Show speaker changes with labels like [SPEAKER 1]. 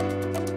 [SPEAKER 1] you